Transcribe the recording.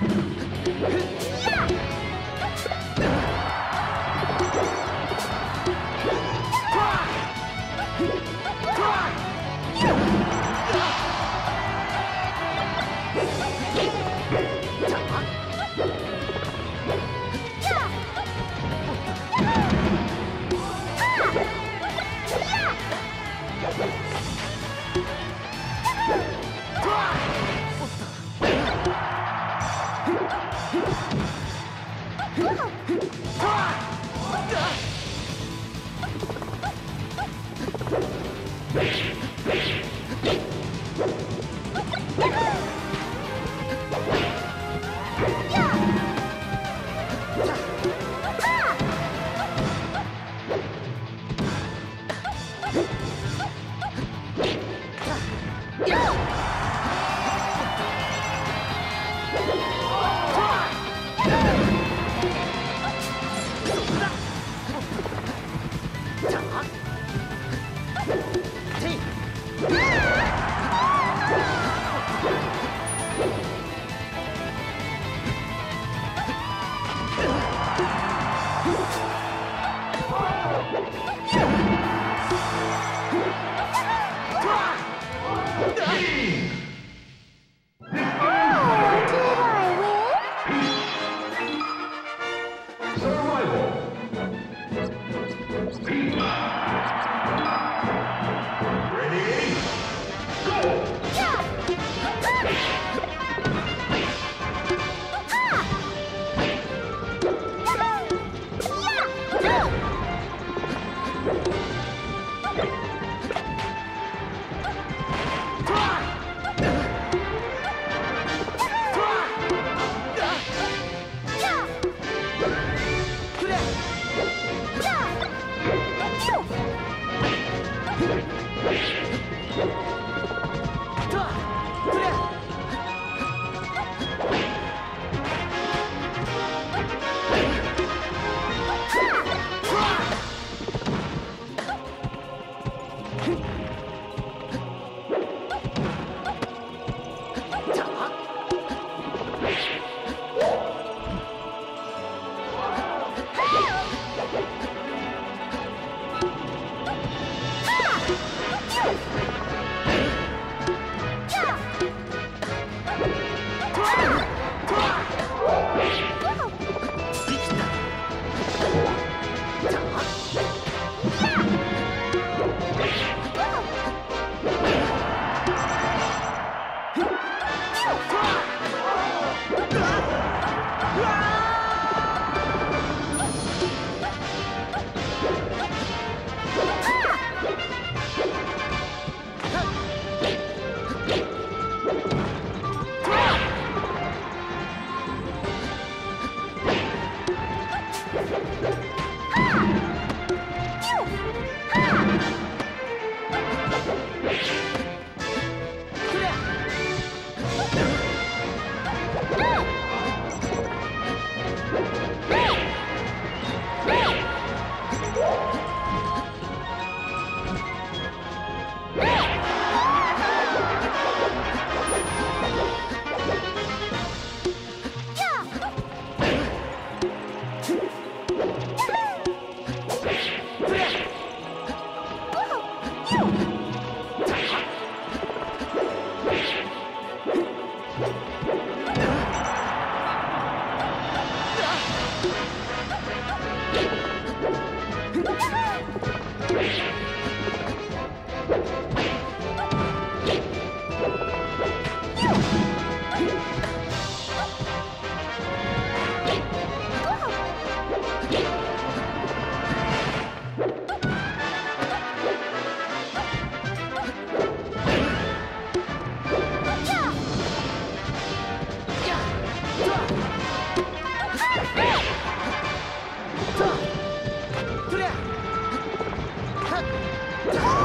や Survival! Yeah. Oh!